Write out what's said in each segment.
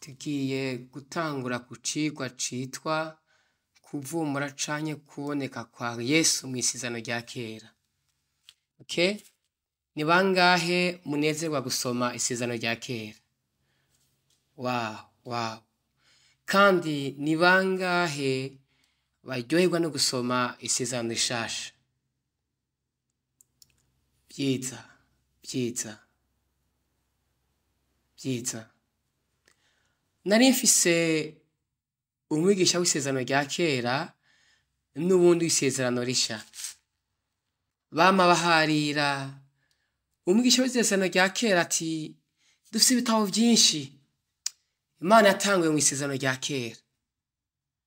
tugiye gutangura ku cigwa citwa kuvumbura canke kuboneka kwa Yesu mu mw'isezerano rya kera, okay? Ni bangahe munezerwa gusoma isezerano rya kera? wa waw! Kandi ni bangahe baryoherwa no gusoma isezerano rishasha? Vyiza, vyiza, byiza nari mfise umwigisha w'isezerano rya kera n'ubundi w'isezerano rishya bama baharira umwigisha w'isezerano rya kera ati dufise ibitabo byinshi imana yatanguye mu isezerano rya kera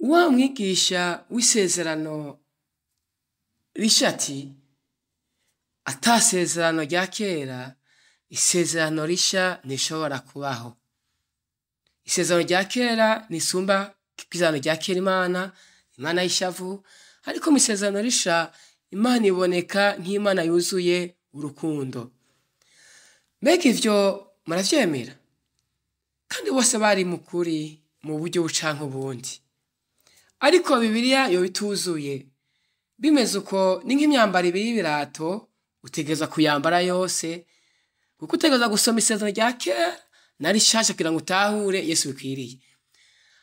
wa mwigisha w'isezerano rishya ati atasezerano rya kera isezerano rishya ntishobora kubaho isezerano rya kera nisumba kw'isezerano rya kera imana imana y'ishavu ariko mu isezerano rishya imana iboneka nk'imana yuzuye urukundo mbega ivyo muravyemera kandi bose bari mu kuri mu buryo bucanke ubundi ariko bibiliya yoba ituzuye bimeze uko ni nk'imyambaro ibiri y'ibirato utegereza kuyambara yose kuko utegereza gusoma isezerano rya kera na rishasha kugira ngo utahure yesu bikwiriye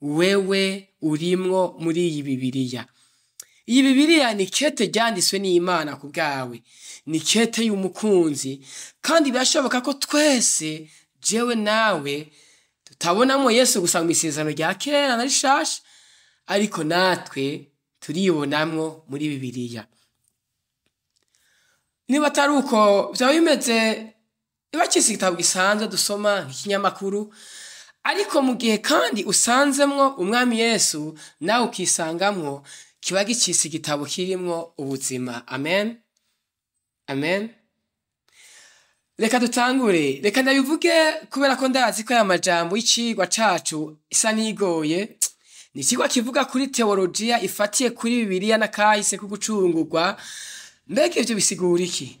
wewe urimo muri iyi bibiliya iyi bibiliya ni kete ryanditswe n'imana ku bwawe ni kete y'umukunzi kandi birashoboka ko twese jewe nawe tutabonamo yesu gusa mu isezerano rya kera na rishasha ariko natwe turibonamwo muri bibiliya niba atari uko byaba bimeze niba kisi igitabo gisanzwe dusoma nk'ikinyamakuru ariko mu gihe kandi usanzemwo umwami yesu nawe ukisangamwo kiba gikisi igitabo kirimwo ubuzima amen amen reka dutangure reka ndabivuge kubera ko ndazi ko aya majambo y’ikigwa cacu isa n'igoye ni ikigwa kivuga kuri teologiya ifatiye kuri bibiriya n'akahise ko gucungurwa mbega ibyo bisigura iki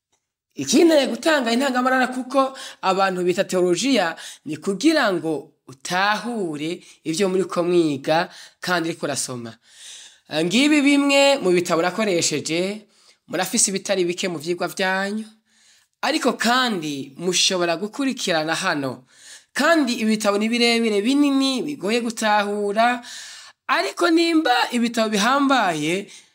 ikineye gutanga intangamarara kuko abantu bita teologiya ni kugira ngo utahure ibyo muri ko mwiga kandi uri kurasoma eh, ngibi bimwe mu bitabo urakoresheje murafise ibitari bike mu byigwa byanyu ariko kandi mushobora gukurikirana hano kandi ibitabo ni birebire binini bigoye gutahura ariko nimba ibitabo bihambaye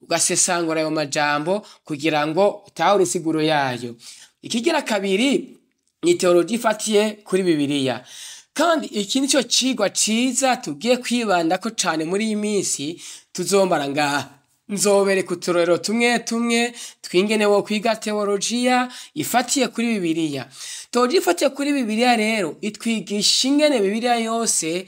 ugasesangura ayo majambo kugira ngo utahure insiguro yayo ikigira kabiri ni teoloji ifatiye kuri bibiliya kandi iki ni cyo kigwa cyiza tugiye kwibanda ko cyane muri iyi minsi tuzombara ngaha nzobere ku turero tumwe tumwe twingene wo kwiga teologiya ifatiye kuri bibiliya toji ifatiye kuri bibiliya rero itwigisha ingene bibiliya yose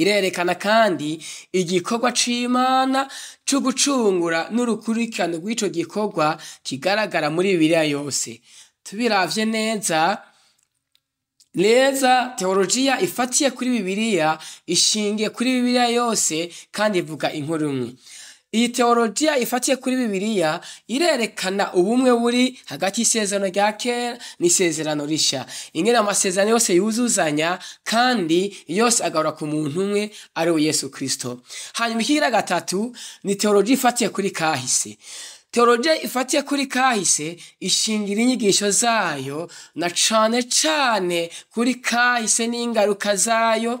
irerekana kandi igikorwa cy'imana cyo gucungura n'urukurikirane rw'icyo gikorwa kigaragara muri bibiliya yose tubiravye neza neza teolojiya ifatiye kuri bibiliya ishingiye kuri bibiliya yose kandi ivuga inkuru imwe iyi teolojiya ifatiye kuri bibiliya irerekana ubumwe buri hagati y'isezerano rya kera n'isezerano rishya ingene amasezerano yose yuzuzanya kandi yose agarura ku muntu umwe ari we yesu kirisito hanyuma ikigira gatatu ni teolojiya ifatiye kuri kahise teologiya ifatiye kuri kahise ishingira inyigisho zayo na cyane cyane kuri kahise n'ingaruka zayo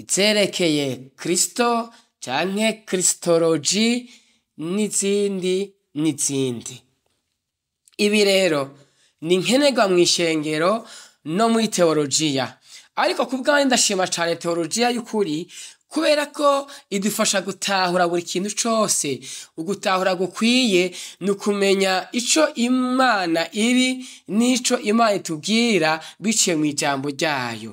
izerekeye kirisito cyangwa kirisitoroji n'izindi n'izindi ibi rero ni nkenerwa mu ishengero no muri teolojiya ariko ku bwanjye ndashima cyane teolojiya y'ukuri kubera ko idufasha gutahura buri kintu cyose ugutahura gukwiye ni ukumenya icyo imana iri n'icyo imana itubwira biciye mu ijambo ryayo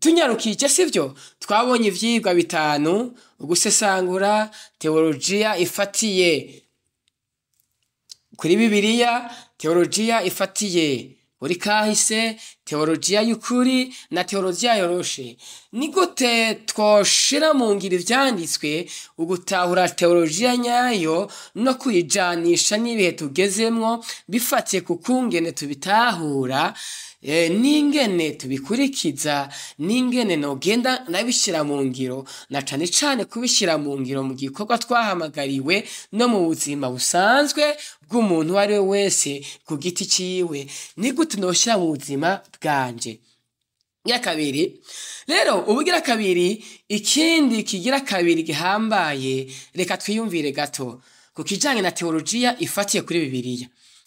tunyarukije sibyo twabonye ibyigwa bitanu gusesangura teologiya ifatiye kuri bibiliya teologiya ifatiye muri kahise teolojiya y'ukuri na teolojiya yoroshe ni gute twoshira mu ngiro ibyanditswe ugutahura teolojiya nyayo no kuyijanisha n'ibihe tugezemo bifatiye ku kungene tubitahura Eh, n'ingene tubikurikiza n'ingene nogenda nabishyira mu ngiro na cyane cyane kubishyira mu ngiro mu gikorwa twahamagariwe no mu buzima busanzwe bw'umuntu uwo ari we wese ku giti cyiwe ni gute noshyira mu buzima bwanjye ya kabiri rero ubugira kabiri ikindi kigira kabiri gihambaye reka twiyumvire gato ku kijyanye na teolojiya ifatiye kuri bibiliya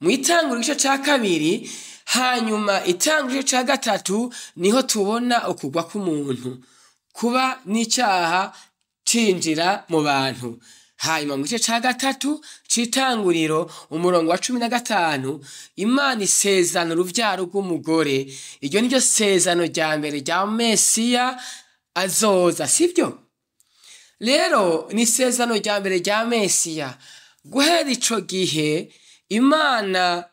mu itanguriro igice cya kabiri hanyuma itanguriro cya gatatu niho tubona ukugwa k'umuntu kuba n'icyaha cinjira mu bantu hanyuma mu gice cya gatatu cy'itanguriro umurongo wa cumi na gatanu imana isezana urubyaro rw'umugore iryo ni ryo sezano rya mbere rya mesiya azoza sibyo rero ni isezano rya mbere rya mesiya guhera icyo gihe imana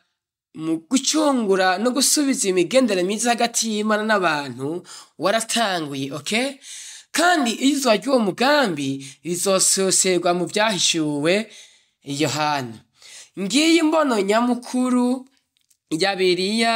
mu gucungura no gusubiza imigendere myiza hagati y'imana n'abantu waratanguye oke kandi iyizwa ry'uwo mugambi rizososerwa mu byahishuwe yohana ngiyi imbono nyamukuru ya biriya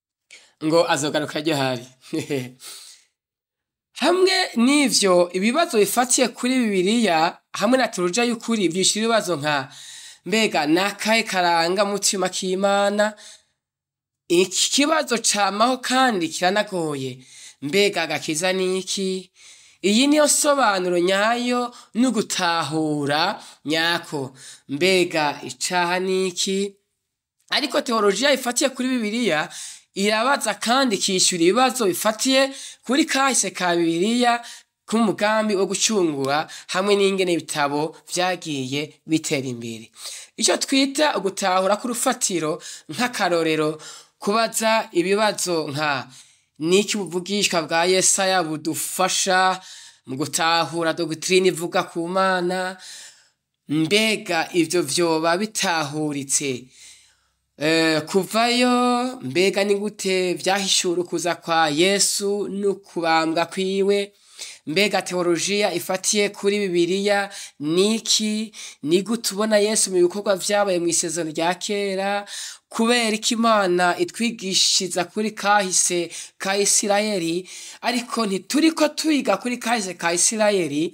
ngo azogaruka gihari hamwe n'ibyo ibibazo bifatiye kuri bibiliya hamwe na turuja y'ukuri byishyura ibibazo nka mbega ni akahe karanga mutima k'imana iki kibazo camaho kandi kiranagoye mbega agakiza ni iki iyi niyo sobanuro nyayo n'ugutahura nyako mbega icaha ni iki ariko teolojiya ifatiye kuri bibiliya irabaza kandi ikishyura ibibazo bifatiye kuri kahise ka bibiliya k'umugambi wo gucungura hamwe n'ingene ibitabo byagiye bitera imbere icyo twita ugutahura k'urufatiro nk'akarorero kubatsa ibibazo nka niki buvugishwa bwa yesaya budufasha mu gutahura dogitirine ivuga ku mana mbega ibyo byoba bitahuritse eh, kuvayo mbega ni gute byahishura ukuza kwa yesu no n'ukubambwa kwiwe mbega teolojiya ifatiye kuri bibiliya ni iki ni gute yesu mu bikorwa byabaye mu isezerano rya kera kubera ko imana itwigishiza kuri kahise ka isirayeri ariko ntituri ko tuyiga kuri kahise ka isirayeri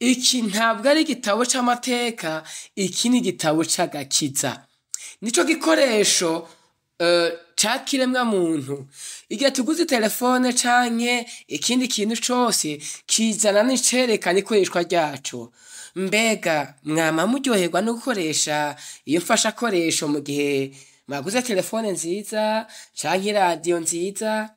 iki ntabwo ari igitabo cy'amateka iki ni igitabo cy'agakiza nicyo gikoresho Eh, ca muntu igihe tuguze telefone canke ikindi kintu cyose kizana n'icerekana ikoreshwa ryacu mbega mwama muryoherwa no gukoresha iyo mfashakoresho mu gihe mwaguze telefone nziza canke iradiyo nziza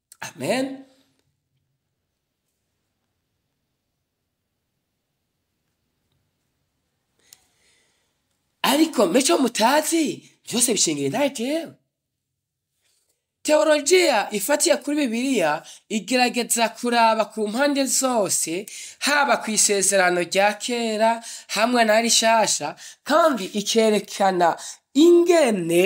amen ariko mbe cyo mutazi byose bishingira intahe rero teolojiya ifatiye kuri bibiliya igerageza kuraba ku mpande zose haba ku isezerano rya kera hamwe na rishasha kandi ikerekana ingene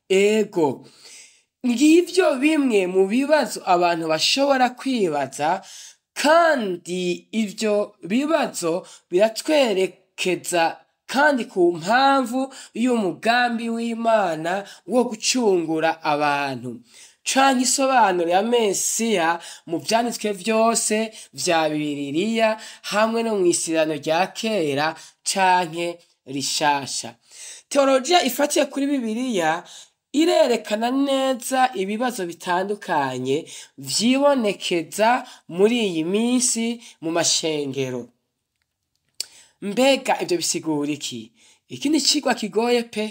ego ngivyo bimwe mu bibazo abantu bashobora kwibaza kandi ibyo bibazo biratwerekeza kandi ku mpamvu y'umugambi w'imana wo gucungura abantu canke isobanuro ya mesiya mu vyanditswe byose bya bibiliya hamwe no mu isirano rya kera canke rishasha teologiya ifatiye kuri bibiliya irerekana neza ibibazo bitandukanye vyibonekeza muri iyi minsi mu mashengero mbega ibyo bisigura iki iki ni ikigwa kigoye pe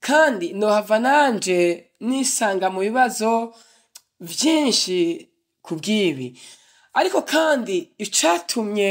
kandi nohava nanje nisanga mu bibazo byinshi ku bw'ibi ariko kandi icatumye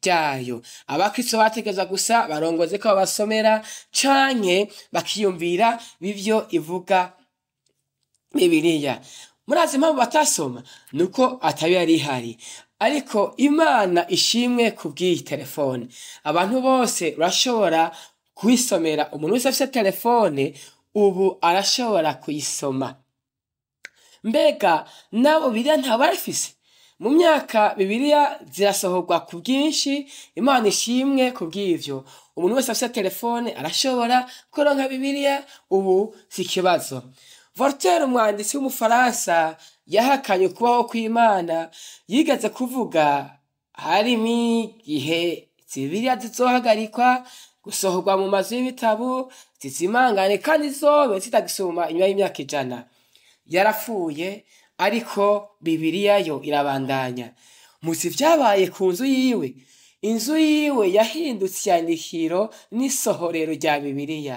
ryayo abakristo bategereza gusa barongoze ko babasomera canke bakiyumvira bivyo ivuga bibiriya murazi mpamvu batasoma nuko atayo yari ihari ariko imana ishimwe ku bw'iyi telefone abantu bose urashobora kuyisomera umuntu wese afite telefone ubu arashobora kuyisoma mbega nabo biriya ntabarafise mu myaka bibiliya zirasohorwa ku bwinshi imana ishimwe ku bw'ibyo umuntu wese afite telefone arashobora kuronka bibiliya ubu si ikibazo voltaire umwanditsi w'umufaransa yahakanye kubaho kw'imana yigaze kuvuga harimo igihe zibiriya zizohagarikwa gusohorwa mu mazu y'ibitabo zizimangane kandi zobe zitagisoma inyuma y'imyaka ijana yarapfuye ariko bibiriya yo irabandanya muzi byabaye ku nzu yiwe inzu yiwe yahindutse iyandikiro n'isohorero rya bibiriya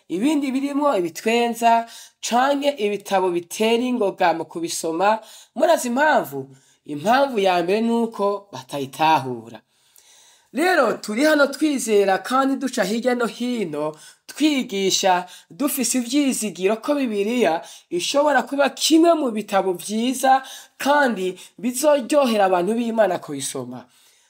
ibindi birimo ibitwenza canke ibitabo bitera ingoga mu kubisoma murazi impamvu impamvu ya mbere ni uko batayitahura rero turi hano twizera kandi duca hirya no hino twigisha dufise ibyizigiro ko bibiliya ishobora kuba kimwe mu bitabo byiza kandi bizoryohera abantu b'imana kuyisoma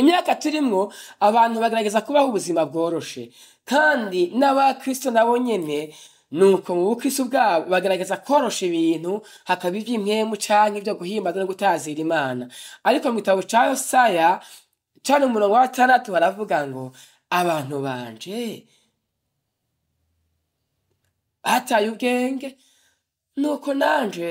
imyaka turimo abantu bagerageza kubaho ubuzima bworoshe kandi n'abakristo nabo nyene nuko mu bukristo bwabo bagerageza korosha ibintu hakaba ivy'impemu canke ivyo guhimbaza no gutazira imana ariko mu gitabo ca yosaya cane umurongo wa gatandatu baravuga ngo abantu banje bataye ubwenge nuko nanje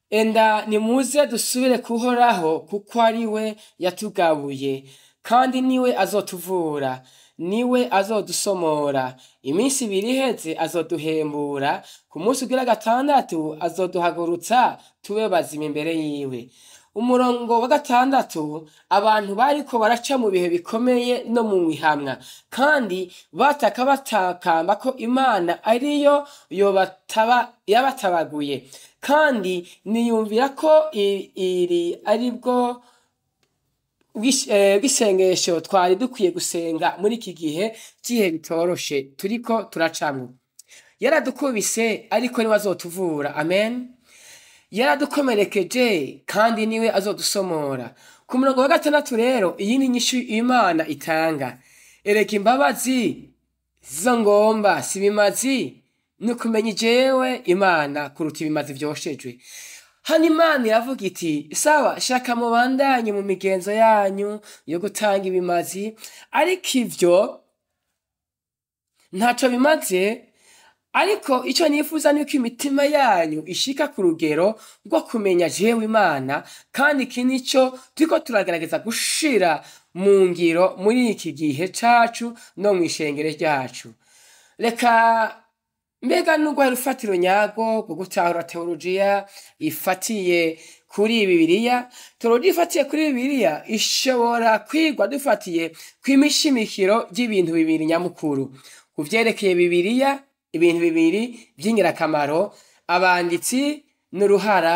enda nimuze dusubire kuhoraho kuko ari we yatugabuye kandi niwe azotuvura niwe azodusomora iminsi ibiri iheze azoduhembura ku munsi ugira gatandatu azoduhagurutsa tube bazima imbere yiwe umurongo wa gatandatu abantu bariko baraca mu bihe bikomeye no mu mihamwa kandi bataka batakamba ko imana ariyo yabatabaguye kandi niyumvira ko iri aribwo bisengesho eh, twari dukwiye gusenga muri iki gihe by'ihe bitoroshe turiko turacamwo yaradukubise ariko niwe azotuvura amen yaradukomerekeje kandi niwe azodusomora ku murongo wa gatandatu rero iyi ni inyishu imana itanga ereka imbabazi zo ngomba si ibimazi ni ukumenya ijewe imana kuruta ibimazi byoshejwe hano imana iravuga iti sawa shaka mubandanye mu migenzo yanyu yo gutanga ibimazi ariko ibyo ntacyo bimaze ariko icyo nifuza ni uko imitima yanyu ishika ku rugero rwo kumenya jewe imana kandi iki nicyo turiko turagerageza gushira mu ngiro muri iki gihe cyacu no mu ishengero ryacu reka mbega nubwo hari urufatiro nyago rwo gutahura teolojiya ifatiye kuri bibiliya teolojiya ifatiye kuri bibiliya ishobora kwigwa dufatiye ku imishimikiro y'ibintu bibiri nyamukuru ku byerekeye bibiliya ibintu bibiri by'ingirakamaro abanditsi n'uruhara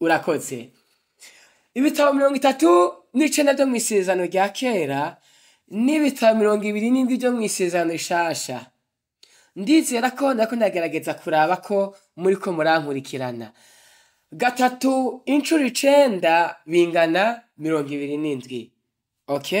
urakoze ibitabo mirongo itatu n'ice nabyo mu isezerano rya kera n'ibitaro mirongo ibiri n'indi byo mu isezerano rishasha ndizera ko nako ndagerageza kuraba ko muri ko murankurikirana gatatu inshuro icyenda bingana mirongo ibiri n'indwi oke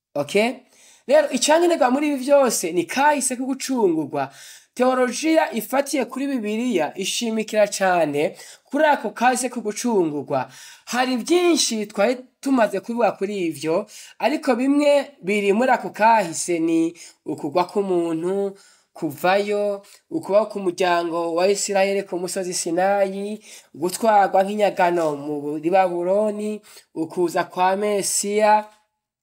okay rero icyankenerwa muri ibi byose ni kahise ko gucungurwa teolojiya ifatiye kuri bibiliya ishimikira cyane kuri ako kahise ko gucungurwa hari byinshi twari tumaze kubivuga kuri ibyo ariko bimwe biri muri ako kahise ni ukugwa k'umuntu kuvayo ukubaho k'umuryango wa isirayeli ku musozi sinayi gutwarwa nk'inyagano mu buroni ukuza kwa mesiya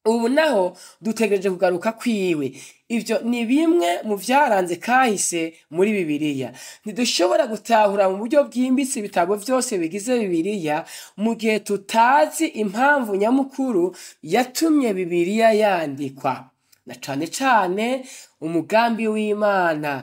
ubu naho dutegereje kugaruka kwiwe ibyo ni bimwe mu byaranze kahise muri bibiliya ntidushobora gutahura mu buryo bwimbitse ibitabo byose bigize bibiliya mu gihe tutazi impamvu nyamukuru yatumye bibiliya yandikwa na cane cane umugambi w'imana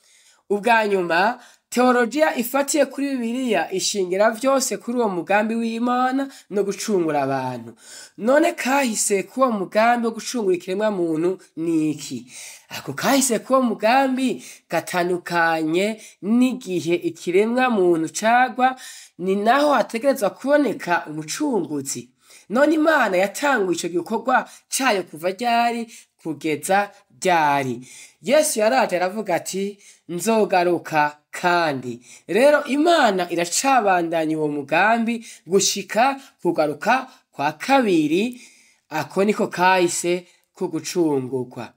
ubwa nyuma teologiya ifatiye kuri bibiliya ishingira byose kuri uwo mugambi w'imana no gucungura abantu none kahise k'uwo mugambi wo gucungura ikiremwa muntu ni iki ako kahise k'uwo mugambi gatandukanye n'igihe ikiremwa muntu cagwa ni naho hategerezwa kuboneka umucunguzi none imana yatanguye icyo gikorwa cyayo kuva ryari kugeza ryari yesu yaraje aravuga ati nzogaruka kandi rero imana iracabandanya uwo mugambi gushika kugaruka kwa kabiri ako niko kahise ko gucungurwa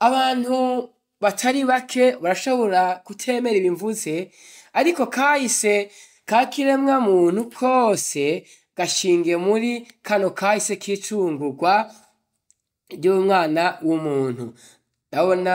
abantu batari bake barashobora kutemera ibimvuze ariko kahise ka kiremwa muntu kose gashingiye muri kano kahise kicungurwa ry'umwana w'umuntu ndabona